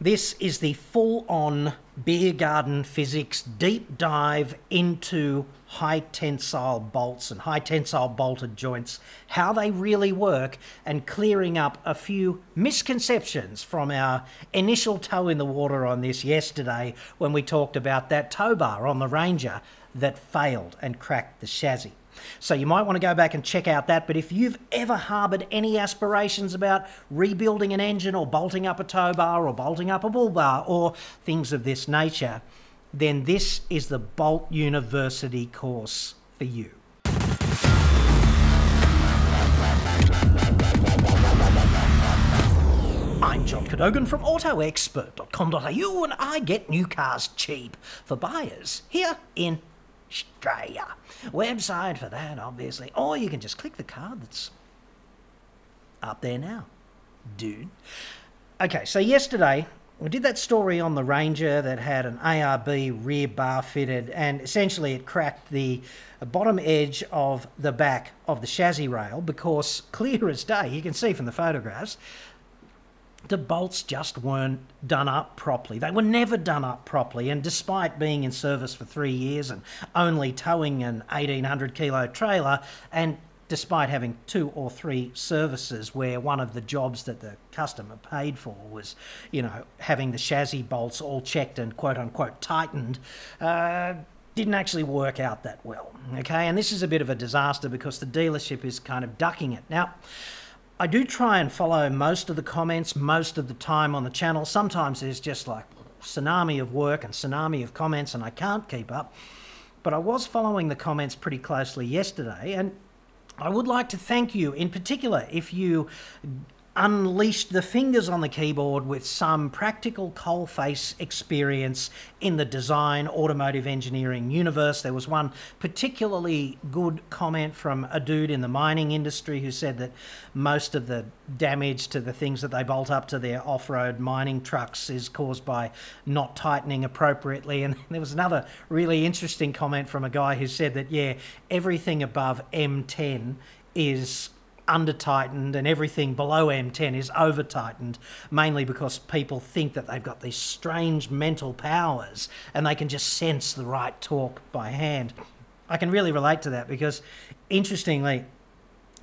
This is the full on beer garden physics deep dive into high tensile bolts and high tensile bolted joints, how they really work, and clearing up a few misconceptions from our initial toe in the water on this yesterday when we talked about that tow bar on the Ranger that failed and cracked the chassis. So you might want to go back and check out that. But if you've ever harboured any aspirations about rebuilding an engine or bolting up a tow bar or bolting up a bull bar or things of this nature, then this is the Bolt University course for you. I'm John Cadogan from AutoExpert.com.au and I get new cars cheap for buyers here in Australia. Website for that, obviously. Or you can just click the card that's up there now, dude. Okay, so yesterday we did that story on the Ranger that had an ARB rear bar fitted, and essentially it cracked the bottom edge of the back of the chassis rail because, clear as day, you can see from the photographs, the bolts just weren't done up properly. They were never done up properly, and despite being in service for three years and only towing an 1800 kilo trailer, and despite having two or three services where one of the jobs that the customer paid for was, you know, having the chassis bolts all checked and quote unquote tightened, uh, didn't actually work out that well. Okay, and this is a bit of a disaster because the dealership is kind of ducking it. Now, I do try and follow most of the comments most of the time on the channel. Sometimes there's just like tsunami of work and tsunami of comments and I can't keep up. But I was following the comments pretty closely yesterday and I would like to thank you in particular if you unleashed the fingers on the keyboard with some practical coalface experience in the design automotive engineering universe. There was one particularly good comment from a dude in the mining industry who said that most of the damage to the things that they bolt up to their off road mining trucks is caused by not tightening appropriately. And there was another really interesting comment from a guy who said that, yeah, everything above M10 is under tightened and everything below M10 is over tightened, mainly because people think that they've got these strange mental powers and they can just sense the right torque by hand. I can really relate to that because, interestingly,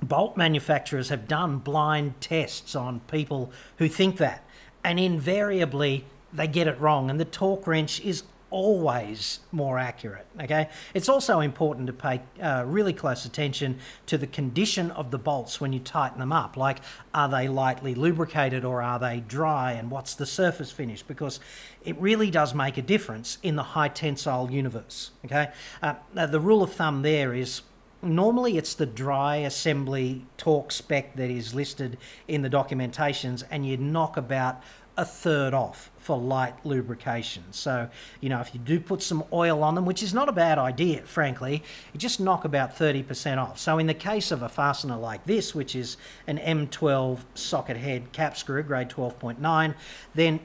bolt manufacturers have done blind tests on people who think that, and invariably they get it wrong, and the torque wrench is always more accurate. Okay, it's also important to pay uh, really close attention to the condition of the bolts when you tighten them up. Like, are they lightly lubricated or are they dry, and what's the surface finish? Because it really does make a difference in the high tensile universe. Okay, uh, the rule of thumb there is normally it's the dry assembly torque spec that is listed in the documentations and you knock about a third off for light lubrication. So, you know, if you do put some oil on them, which is not a bad idea, frankly, you just knock about 30% off. So, in the case of a fastener like this, which is an M12 socket head cap screw, grade 12.9, then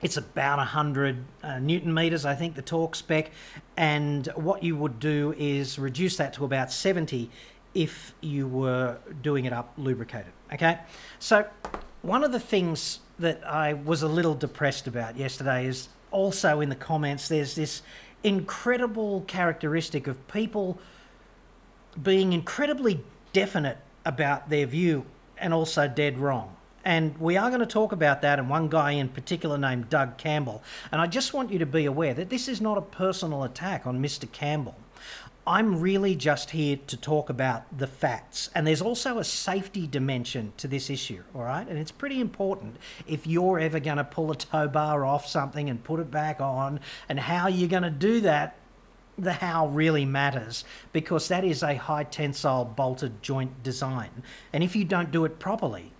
it's about 100 uh, newton meters, I think, the torque spec. And what you would do is reduce that to about 70 if you were doing it up lubricated. Okay, so one of the things that I was a little depressed about yesterday is also in the comments there's this incredible characteristic of people being incredibly definite about their view and also dead wrong. And we are going to talk about that, and one guy in particular named Doug Campbell. And I just want you to be aware that this is not a personal attack on Mr. Campbell. I'm really just here to talk about the facts. And there's also a safety dimension to this issue, all right? And it's pretty important if you're ever going to pull a tow bar off something and put it back on, and how you're going to do that. The how really matters because that is a high tensile bolted joint design. And if you don't do it properly,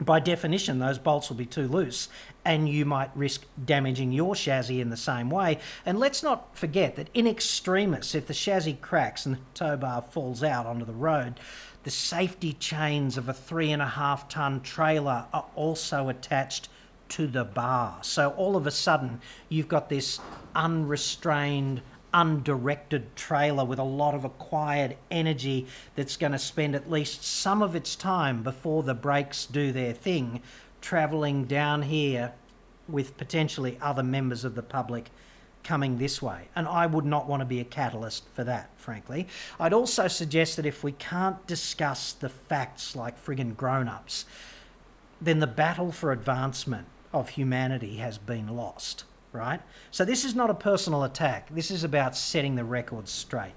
by definition, those bolts will be too loose and you might risk damaging your chassis in the same way. And let's not forget that in extremis, if the chassis cracks and the tow bar falls out onto the road, the safety chains of a three and a half ton trailer are also attached to the bar. So all of a sudden, you've got this unrestrained undirected trailer with a lot of acquired energy that's going to spend at least some of its time before the brakes do their thing traveling down here with potentially other members of the public coming this way. And I would not want to be a catalyst for that, frankly. I'd also suggest that if we can't discuss the facts like friggin' grown ups, then the battle for advancement of humanity has been lost, right? So this is not a personal attack. This is about setting the record straight.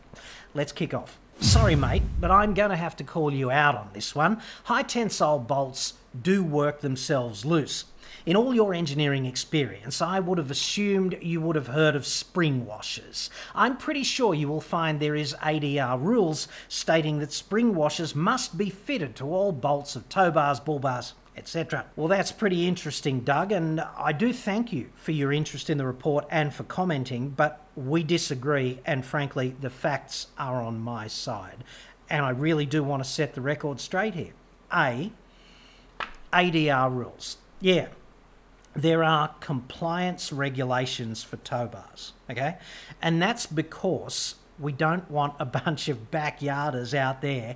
Let's kick off. Sorry, mate, but I'm going to have to call you out on this one. High tensile bolts do work themselves loose. In all your engineering experience, I would have assumed you would have heard of spring washers. I'm pretty sure you will find there is ADR rules stating that spring washers must be fitted to all bolts of tow bars, bull bars, etc. Well, that's pretty interesting, Doug, and I do thank you for your interest in the report and for commenting, but we disagree, and frankly, the facts are on my side. And I really do want to set the record straight here. A, ADR rules. Yeah, there are compliance regulations for tow bars, okay? And that's because we don't want a bunch of backyarders out there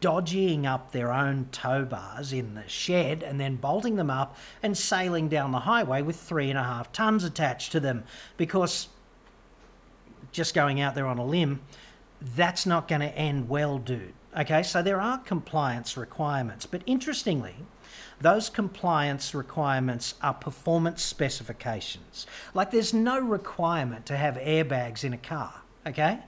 dodging up their own tow bars in the shed and then bolting them up and sailing down the highway with three and a half tons attached to them because just going out there on a limb, that's not going to end well, dude. Okay, so there are compliance requirements, but interestingly, those compliance requirements are performance specifications. Like there's no requirement to have airbags in a car okay?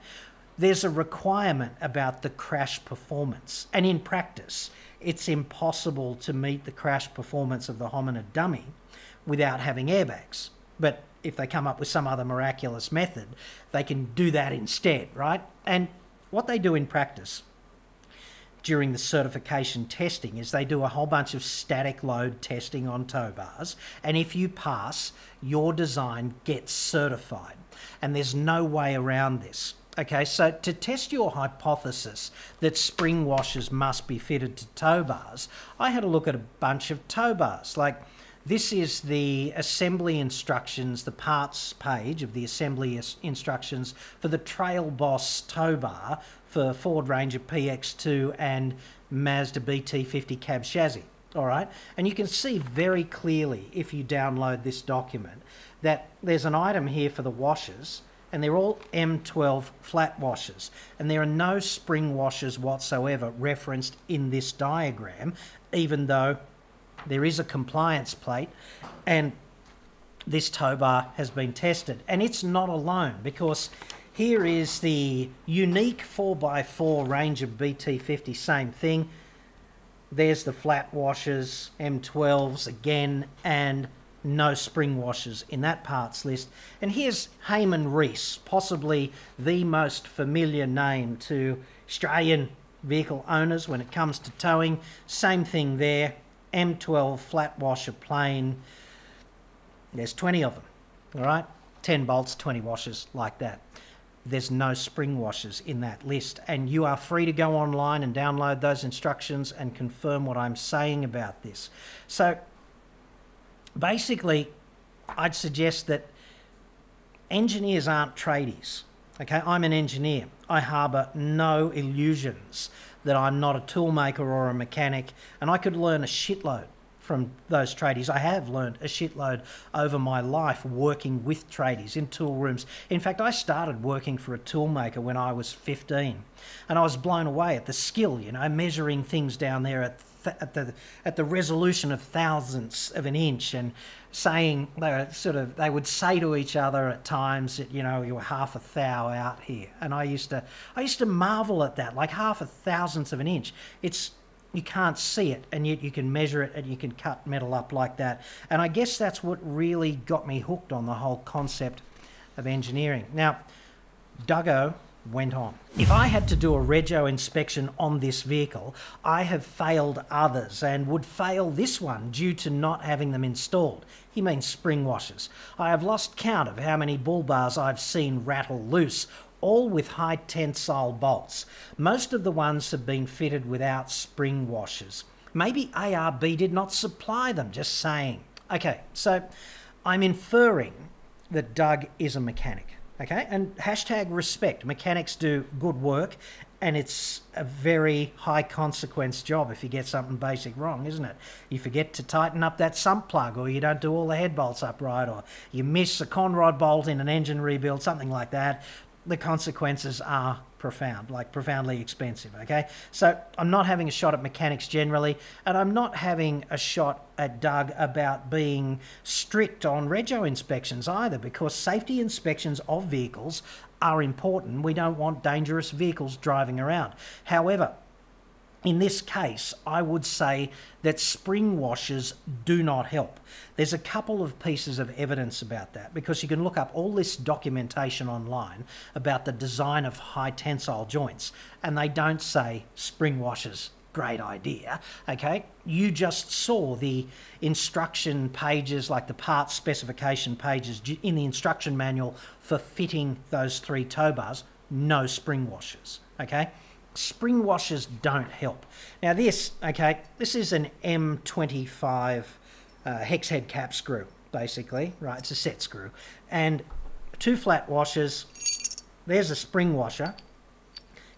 There's a requirement about the crash performance. And in practice, it's impossible to meet the crash performance of the hominid dummy without having airbags. But if they come up with some other miraculous method, they can do that instead, right? And what they do in practice during the certification testing is they do a whole bunch of static load testing on tow bars. And if you pass, your design gets certified and there's no way around this. Okay, so to test your hypothesis that spring washers must be fitted to tow bars, I had a look at a bunch of tow bars. Like this is the assembly instructions, the parts page of the assembly instructions for the Trail Boss tow bar for Ford Ranger PX2 and Mazda BT50 cab chassis. All right, and you can see very clearly if you download this document that there's an item here for the washers and they're all M12 flat washers and there are no spring washers whatsoever referenced in this diagram even though there is a compliance plate and this tow bar has been tested and it's not alone because here is the Uneek 4x4 Ranger BT50 same thing there's the flat washers M12s again and no spring washers in that parts list. And here's Hayman Reese, possibly the most familiar name to Australian vehicle owners when it comes to towing. Same thing there, M12 flat washer plain. There's 20 of them, all right? 10 bolts, 20 washers like that. There's no spring washers in that list, and you are free to go online and download those instructions and confirm what I'm saying about this. So basically, I'd suggest that engineers aren't tradies. Okay, I'm an engineer. I harbour no illusions that I'm not a toolmaker or a mechanic, and I could learn a shitload from those tradies. I have learned a shitload over my life working with tradies in tool rooms. In fact, I started working for a toolmaker when I was 15, and I was blown away at the skill, you know, measuring things down there at at the at the resolution of thousandths of an inch and saying they were sort of they would say to each other at times that you know you were half a thou out here and I used to I used to marvel at that like half a thousandth of an inch it's you can't see it and yet you can measure it and you can cut metal up like that and I guess that's what really got me hooked on the whole concept of engineering now Duggo went on. If I had to do a rego inspection on this vehicle, I have failed others and would fail this one due to not having them installed. He means spring washers. I have lost count of how many bull bars I've seen rattle loose, all with high tensile bolts. Most of the ones have been fitted without spring washers. Maybe ARB did not supply them, just saying. Okay, so I'm inferring that Doug is a mechanic. Okay, and hashtag respect. Mechanics do good work and it's a very high consequence job if you get something basic wrong, isn't it? You forget to tighten up that sump plug, or you don't do all the head bolts up right, or you miss a conrod bolt in an engine rebuild, something like that. The consequences are profound, like profoundly expensive, okay? So I'm not having a shot at mechanics generally, and I'm not having a shot at Doug about being strict on rego inspections either, because safety inspections of vehicles are important. We don't want dangerous vehicles driving around. However, in this case, I would say that spring washers do not help. There's a couple of pieces of evidence about that because you can look up all this documentation online about the design of high tensile joints and they don't say spring washers great idea. Okay, you just saw the instruction pages, like the part specification pages in the instruction manual for fitting those three tow bars. No spring washers. Okay, spring washers don't help. Now this, okay, this is an M25 uh, hex head cap screw, basically, right? It's a set screw, and two flat washers. There's a spring washer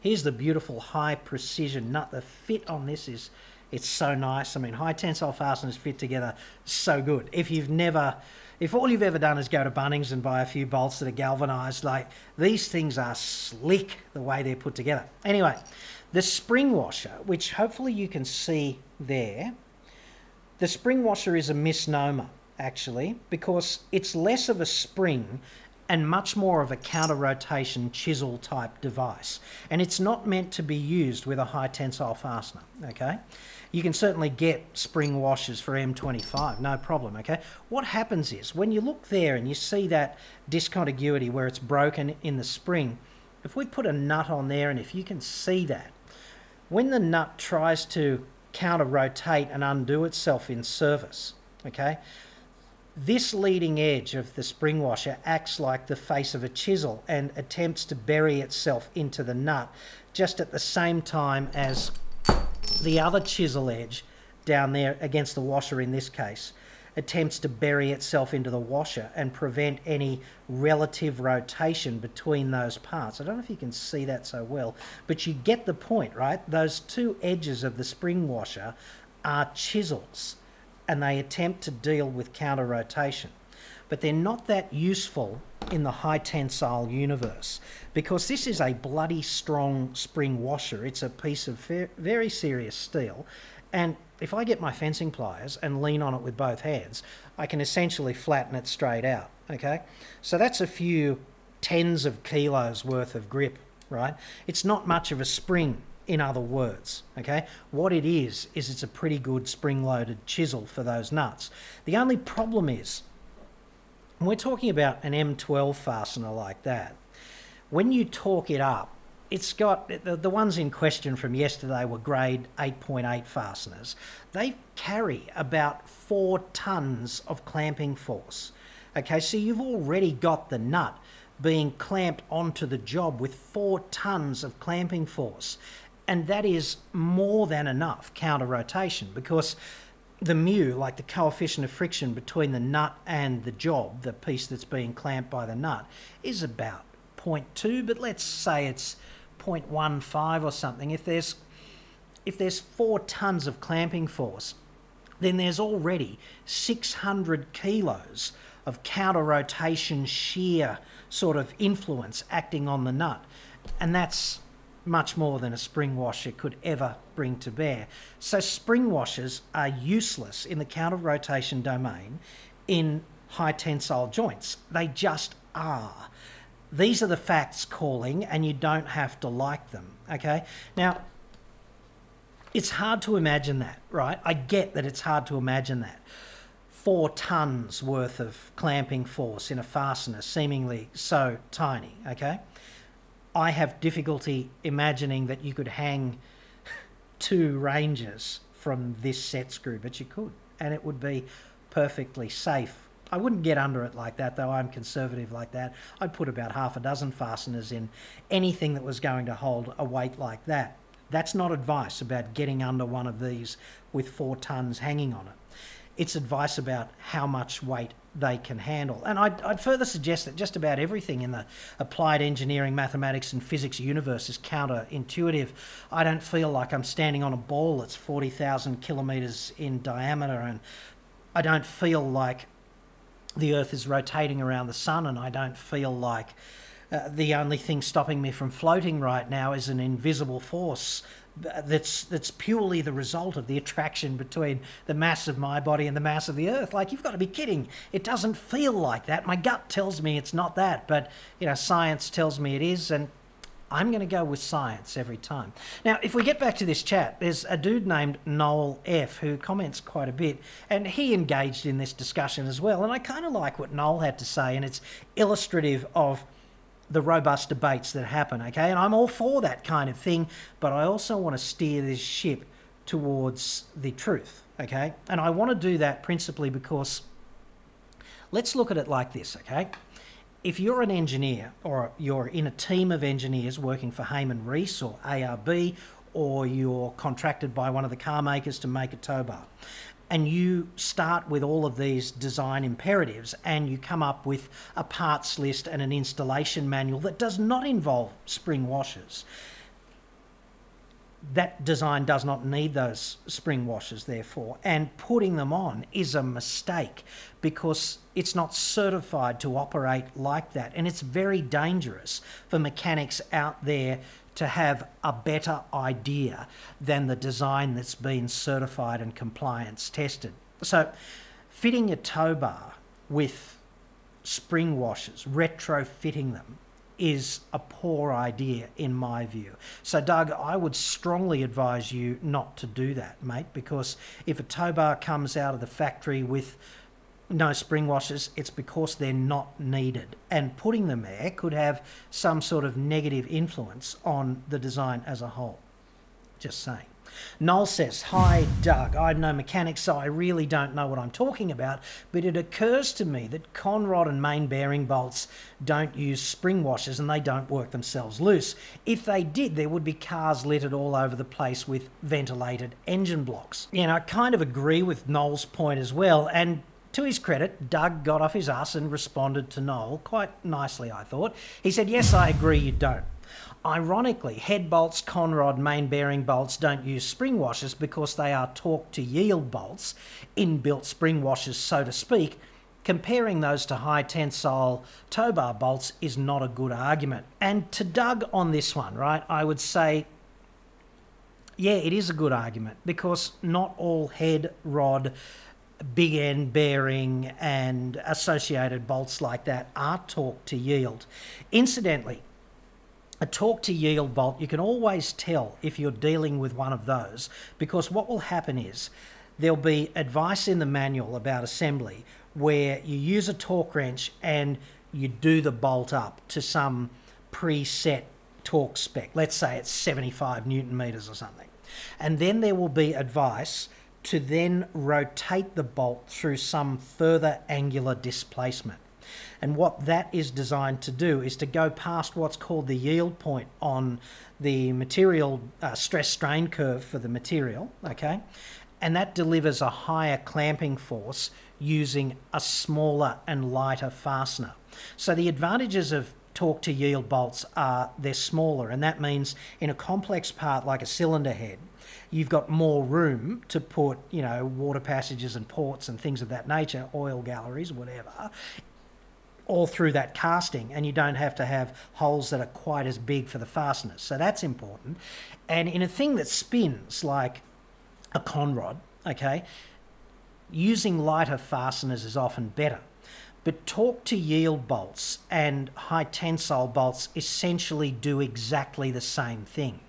Here's the beautiful high precision nut. The fit on this is it's so nice. I mean, high tensile fasteners fit together so good. If you've never, if all you've ever done is go to Bunnings and buy a few bolts that are galvanized, like these things are slick the way they're put together. Anyway, the spring washer, which hopefully you can see there, the spring washer is a misnomer actually because it's less of a spring and much more of a counter rotation chisel type device. And it's not meant to be used with a high tensile fastener, okay? You can certainly get spring washers for M25, no problem, okay? What happens is when you look there and you see that discontinuity where it's broken in the spring, if we put a nut on there and if you can see that, when the nut tries to counter rotate and undo itself in service, okay, this leading edge of the spring washer acts like the face of a chisel and attempts to bury itself into the nut just at the same time as the other chisel edge down there against the washer in this case attempts to bury itself into the washer and prevent any relative rotation between those parts. I don't know if you can see that so well, but you get the point, right? Those two edges of the spring washer are chisels and they attempt to deal with counter rotation. But they're not that useful in the high tensile universe because this is a bloody strong spring washer. It's a piece of very serious steel. And if I get my fencing pliers and lean on it with both hands, I can essentially flatten it straight out. Okay, so that's a few tens of kilos worth of grip, right? It's not much of a spring in other words. Okay, what it is is it's a pretty good spring-loaded chisel for those nuts. The only problem is we're talking about an M12 fastener like that. When you torque it up, it's got the, the ones in question from yesterday were grade 8.8 fasteners. They carry about four tons of clamping force. Okay, so you've already got the nut being clamped onto the job with four tons of clamping force and that is more than enough counter rotation because the mu, like the coefficient of friction between the nut and the job, the piece that's being clamped by the nut, is about 0.2, but let's say it's 0.15 or something. If there's if there's four tons of clamping force, then there's already 600 kilos of counter rotation shear sort of influence acting on the nut. And that's much more than a spring washer could ever bring to bear. So spring washers are useless in the counter rotation domain in high tensile joints. They just are. These are the facts calling and you don't have to like them, okay? Now, it's hard to imagine that, right? I get that it's hard to imagine that. Four tons worth of clamping force in a fastener, seemingly so tiny, okay? I have difficulty imagining that you could hang two Rangers from this set screw, but you could, and it would be perfectly safe. I wouldn't get under it like that, though. I'm conservative like that. I'd put about half a dozen fasteners in anything that was going to hold a weight like that. That's not advice about getting under one of these with four tons hanging on it. it's advice about how much weight they can handle. And I'd, I'd, further suggest that just about everything in the applied engineering, mathematics, and physics universe is counterintuitive. I don't feel like I'm standing on a ball that's 40,000 kilometres in diameter, and I don't feel like the Earth is rotating around the sun, and I don't feel like uh, the only thing stopping me from floating right now is an invisible force that's that's purely the result of the attraction between the mass of my body and the mass of the earth like you've got to be kidding it doesn't feel like that my gut tells me it's not that but you know science tells me it is and I'm going to go with science every time. Now, if we get back to this chat, there's a dude named Noel F who comments quite a bit, and he engaged in this discussion as well. And I kind of like what Noel had to say, and it's illustrative of the robust debates that happen, okay? And I'm all for that kind of thing, but I also want to steer this ship towards the truth, okay? And I want to do that principally because let's look at it like this, okay? If you're an engineer or you're in a team of engineers working for Hayman Reese or ARB or you're contracted by one of the car makers to make a tow bar, and you start with all of these design imperatives and you come up with a parts list and an installation manual that does not involve spring washers. That design does not need those spring washers, therefore, and putting them on is a mistake because it's not certified to operate like that. And it's very dangerous for mechanics out there to have a better idea than the design that's been certified and compliance tested. So, fitting a tow bar with spring washers, retrofitting them, is a poor idea in my view. So, Doug, I would strongly advise you not to do that, mate, because if a tow bar comes out of the factory with no spring washers, it's because they're not needed. And putting them there could have some sort of negative influence on the design as a whole. Just saying. Noel says, Hi, Doug. I'm no mechanic, so I really don't know what I'm talking about, but it occurs to me that conrod and main bearing bolts don't use spring washers and they don't work themselves loose. If they did, there would be cars littered all over the place with ventilated engine blocks. You know, I kind of agree with Noel's point as well, and to his credit, Doug got off his ass and responded to Noel quite nicely, I thought. He said, Yes, I agree, you don't. Ironically, head bolts, conrod, main bearing bolts don't use spring washers because they are torque to yield bolts, inbuilt spring washers, so to speak. Comparing those to high tensile tow bar bolts is not a good argument. And to Doug on this one, right, I would say, yeah, it is a good argument because not all head, rod, big end bearing and associated bolts like that are torque to yield. Incidentally, a torque to yield bolt, you can always tell if you're dealing with one of those because what will happen is there'll be advice in the manual about assembly where you use a torque wrench and you do the bolt up to some preset torque spec. Let's say it's 75 newton meters or something. And then there will be advice to then rotate the bolt through some further angular displacement. And what that is designed to do is to go past what's called the yield point on the material uh, stress strain curve for the material, okay? And that delivers a higher clamping force using a smaller and lighter fastener. So the advantages of torque to yield bolts are they're smaller, and that means in a complex part like a cylinder head, you've got more room to put, you know, water passages and ports and things of that nature, oil galleries, whatever, all through that casting, and you don't have to have holes that are quite as big for the fasteners. So that's important. And in a thing that spins like a conrod, okay, using lighter fasteners is often better. But torque to yield bolts and high tensile bolts essentially do exactly the same thing.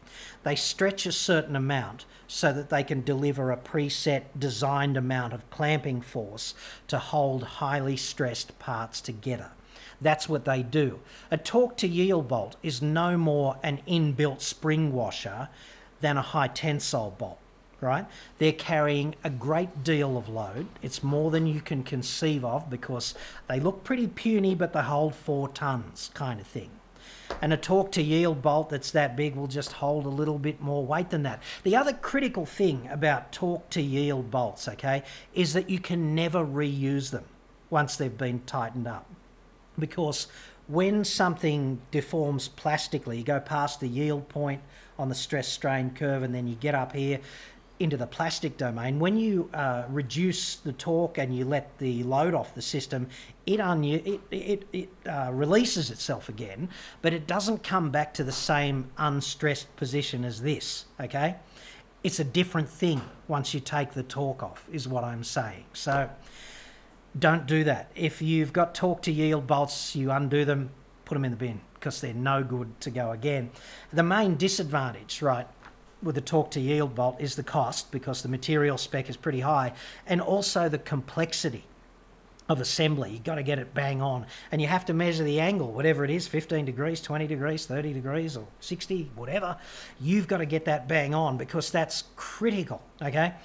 They stretch a certain amount so that they can deliver a preset designed amount of clamping force to hold highly stressed parts together. That's what they do. A torque to yield bolt is no more an inbuilt spring washer than a high tensile bolt, right? They're carrying a great deal of load. It's more than you can conceive of because they look pretty puny, but they hold four tons, kind of thing. And a torque to yield bolt that's that big will just hold a little bit more weight than that. The other critical thing about torque to yield bolts, okay, is that you can never reuse them once they've been tightened up. Because when something deforms plastically, you go past the yield point on the stress strain curve and then you get up here into the plastic domain, when you uh, reduce the torque and you let the load off the system, it, it, it, it uh, releases itself again, but it doesn't come back to the same unstressed position as this, okay? It's a different thing once you take the torque off, is what I'm saying. So don't do that. If you've got torque to yield bolts, you undo them, put them in the bin because they're no good to go again. The main disadvantage, right, with the torque to yield bolt is the cost because the material spec is pretty high and also the complexity of assembly. You've got to get it bang on and you have to measure the angle, whatever it is 15 degrees, 20 degrees, 30 degrees, or 60, whatever. You've got to get that bang on because that's critical, okay?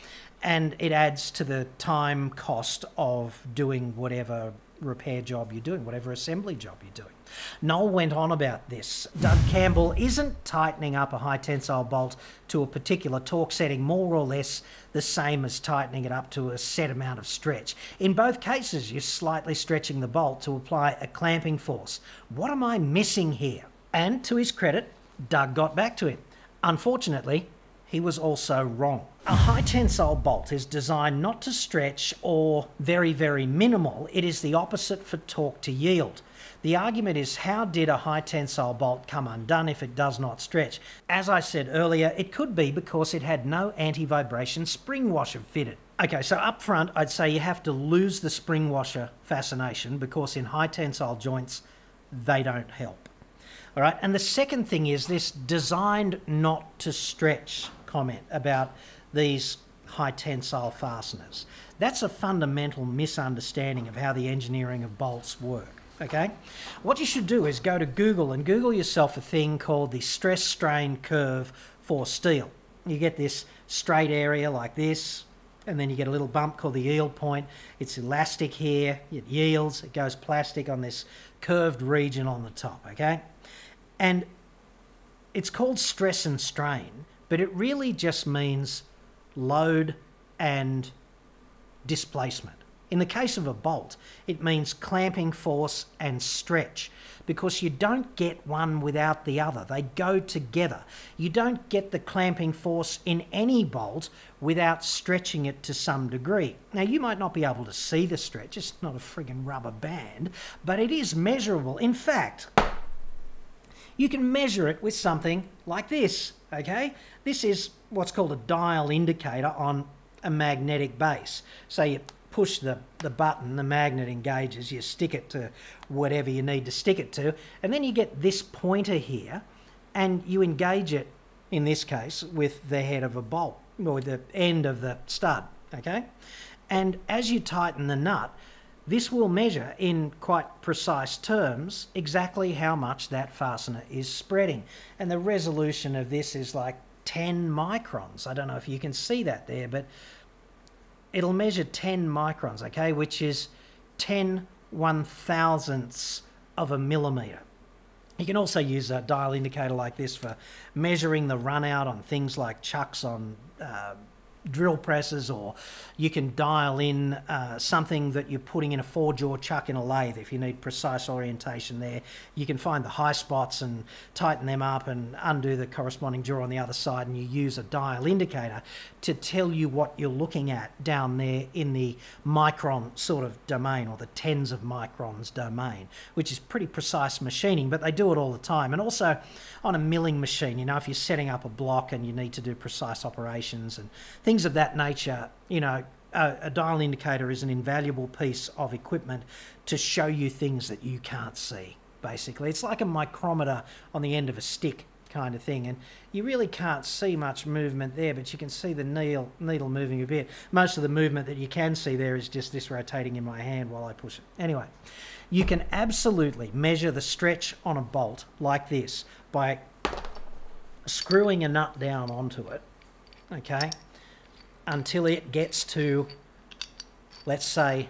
And it adds to the time cost of doing whatever repair job you're doing, whatever assembly job you're doing. Noel went on about this. Doug Campbell isn't tightening up a high tensile bolt to a particular torque setting more or less the same as tightening it up to a set amount of stretch. In both cases, you're slightly stretching the bolt to apply a clamping force. What am I missing here? And to his credit, Doug got back to him. Unfortunately, he was also wrong. A high tensile bolt is designed not to stretch or very, very minimal. It is the opposite for torque to yield. The argument is how did a high tensile bolt come undone if it does not stretch? As I said earlier, it could be because it had no anti vibration spring washer fitted. Okay, so up front, I'd say you have to lose the spring washer fascination because in high tensile joints, they don't help. All right, and the second thing is this designed not to stretch comment about these high tensile fasteners. That's a fundamental misunderstanding of how the engineering of bolts work. Okay, what you should do is go to Google and Google yourself a thing called the stress strain curve for steel. You get this straight area like this, and then you get a little bump called the yield point. It's elastic here, it yields, it goes plastic on this curved region on the top. Okay, and it's called stress and strain but it really just means load and displacement. In the case of a bolt, it means clamping force and stretch because you don't get one without the other. They go together. You don't get the clamping force in any bolt without stretching it to some degree. Now, you might not be able to see the stretch, it's not a friggin' rubber band, but it is measurable. In fact, you can measure it with something like this, okay? This is what's called a dial indicator on a magnetic base. So you push the, the button, the magnet engages, you stick it to whatever you need to stick it to, and then you get this pointer here, and you engage it, in this case, with the head of a bolt, or the end of the stud, okay? And as you tighten the nut, this will measure in quite precise terms exactly how much that fastener is spreading. And the resolution of this is like 10 microns. I don't know if you can see that there, but it'll measure 10 microns, okay, which is 10 one thousandths of a millimetre. You can also use a dial indicator like this for measuring the run out on things like chucks on uh, drill presses or you can dial in uh, something that you're putting in a four jaw chuck in a lathe if you need precise orientation there. You can find the high spots and tighten them up and undo the corresponding jaw on the other side and you use a dial indicator to tell you what you're looking at down there in the micron sort of domain or the tens of microns domain which is pretty precise machining but they do it all the time. And also on a milling machine you know if you're setting up a block and you need to do precise operations and things things of that nature, you know, a, a, dial indicator is an invaluable piece of equipment to show you things that you can't see, basically. It's like a micrometer on the end of a stick kind of thing, and you really can't see much movement there, but you can see the needle, needle moving a bit. Most of the movement that you can see there is just this rotating in my hand while I push it. Anyway, you can absolutely measure the stretch on a bolt like this by screwing a nut down onto it, okay, until it gets to, let's say,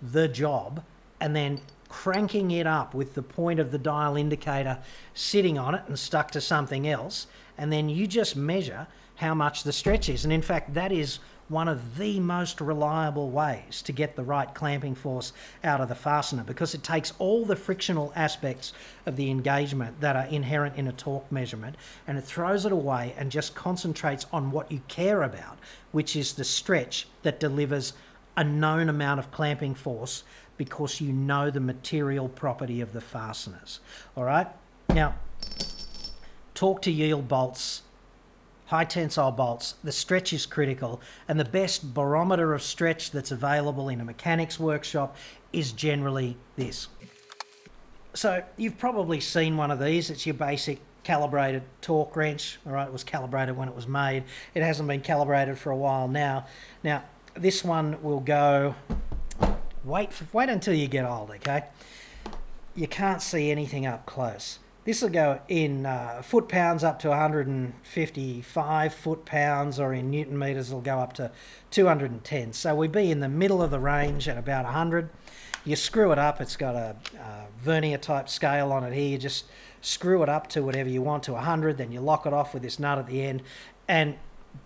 the job, and then cranking it up with the point of the dial indicator sitting on it and stuck to something else, and then you just measure how much the stretch is. And in fact, that is one of the most reliable ways to get the right clamping force out of the fastener because it takes all the frictional aspects of the engagement that are inherent in a torque measurement and it throws it away and just concentrates on what you care about, which is the stretch that delivers a known amount of clamping force because you know the material property of the fasteners. All right? Now, torque to yield bolts high tensile bolts, the stretch is critical, and the best barometer of stretch that's available in a mechanic's workshop is generally this. So you've probably seen one of these. It's your basic calibrated torque wrench. All right, it was calibrated when it was made. It hasn't been calibrated for a while now. Now, this one will go, wait, for, wait until you get old, okay? You can't see anything up close. This will go in uh, foot pounds up to 155 foot pounds, or in newton meters, it'll go up to 210. So we'd be in the middle of the range at about 100. You screw it up, it's got a, a vernier type scale on it here. You just screw it up to whatever you want to 100, then you lock it off with this nut at the end. And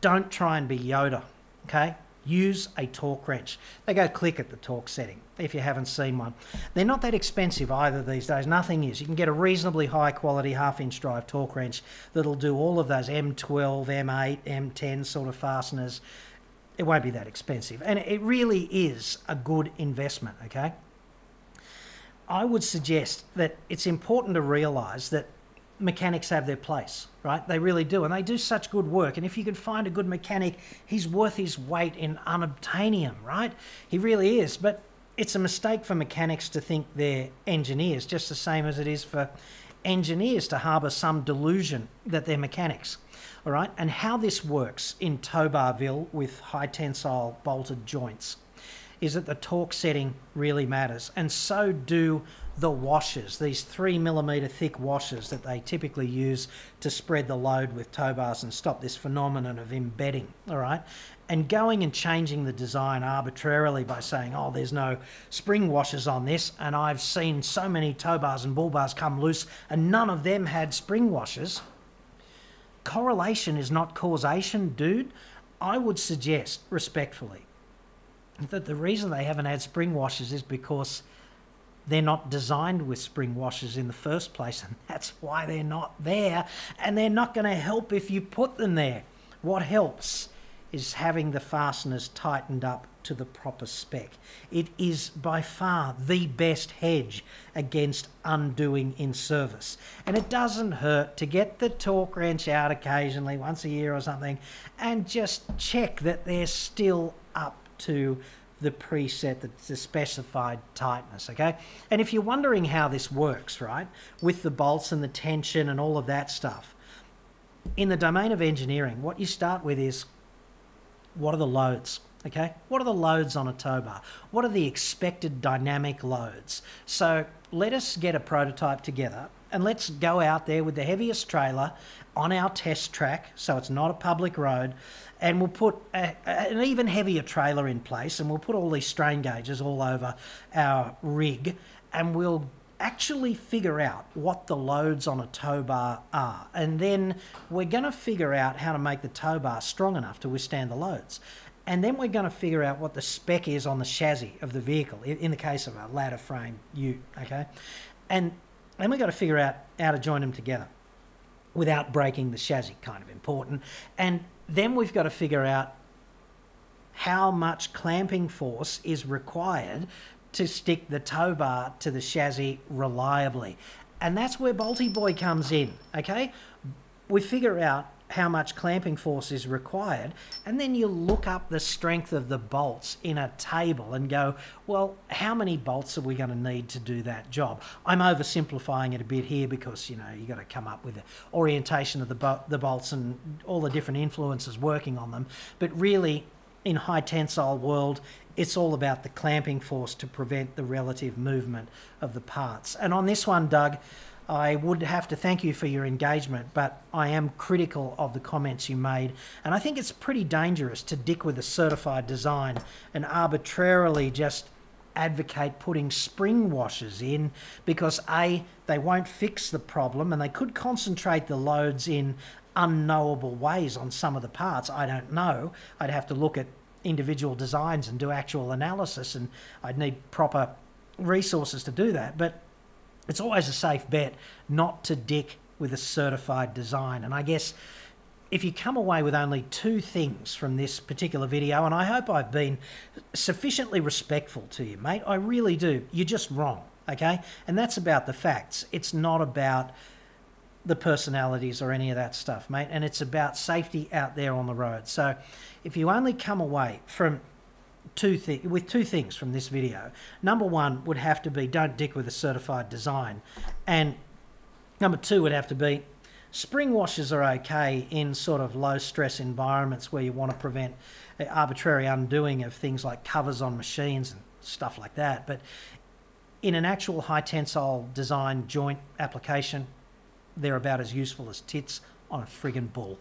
don't try and be Yoda, okay? Use a torque wrench. They go click at the torque setting if you haven't seen one. They're not that expensive either these days. Nothing is. You can get a reasonably high quality half inch drive torque wrench that'll do all of those M12, M8, M10 sort of fasteners. It won't be that expensive. And it really is a good investment, okay? I would suggest that it's important to realise that mechanics have their place, right? They really do. And they do such good work. And if you can find a good mechanic, he's worth his weight in unobtainium, right? He really is. But it's a mistake for mechanics to think they're engineers, just the same as it is for engineers to harbour some delusion that they're mechanics. All right, and how this works in tow barville with high tensile bolted joints is that the torque setting really matters, and so do the washers, these three millimeter thick washers that they typically use to spread the load with tow bars and stop this phenomenon of embedding. All right. And going and changing the design arbitrarily by saying, oh, there's no spring washers on this, and I've seen so many tow bars and bull bars come loose, and none of them had spring washers. Correlation is not causation, dude. I would suggest, respectfully, that the reason they haven't had spring washers is because they're not designed with spring washers in the first place, and that's why they're not there. And they're not going to help if you put them there. What helps is having the fasteners tightened up to the proper spec. It is by far the best hedge against undoing in service. And it doesn't hurt to get the torque wrench out occasionally, once a year or something, and just check that they're still up to the preset, the, the specified tightness, okay? And if you're wondering how this works, right, with the bolts and the tension and all of that stuff, in the domain of engineering, what you start with is what are the loads? Okay, what are the loads on a tow bar? What are the expected dynamic loads? So let us get a prototype together and let's go out there with the heaviest trailer on our test track, so it's not a public road, and we'll put a, an even heavier trailer in place and we'll put all these strain gauges all over our rig and we'll actually figure out what the loads on a tow bar are. And then we're going to figure out how to make the tow bar strong enough to withstand the loads and then we're going to figure out what the spec is on the chassis of the vehicle in the case of a ladder frame ute okay and then we've got to figure out how to join them together without breaking the chassis kind of important and then we've got to figure out how much clamping force is required to stick the tow bar to the chassis reliably. And that's where Bolty Boy comes in, okay? We figure out how much clamping force is required, and then you look up the strength of the bolts in a table and go, well, how many bolts are we going to need to do that job? I'm oversimplifying it a bit here because you know you got to come up with the orientation of the bo- the bolts and all the different influences working on them, but really. In high tensile world, it's all about the clamping force to prevent the relative movement of the parts. And on this one, Doug, I would have to thank you for your engagement, but I am critical of the comments you made. And I think it's pretty dangerous to dick with a certified design and arbitrarily just advocate putting spring washers in because A, they won't fix the problem and they could concentrate the loads in unknowable ways on some of the parts. I don't know. I'd have to look at individual designs and do actual analysis, and I'd need proper resources to do that. But it's always a safe bet not to dick with a certified design. And I guess if you come away with only two things from this particular video, and I hope I've been sufficiently respectful to you, mate, I really do. You're just wrong, okay? And that's about the facts. It's not about the personalities or any of that stuff, mate. And it's about safety out there on the road. So if you only come away from two thi- with two things from this video, number one would have to be don't dick with a certified design, and number two would have to be spring washers are okay in sort of low stress environments where you want to prevent uh, arbitrary undoing of things like covers on machines and stuff like that. But in an actual high tensile design joint application, they're about as useful as tits on a friggin' bull.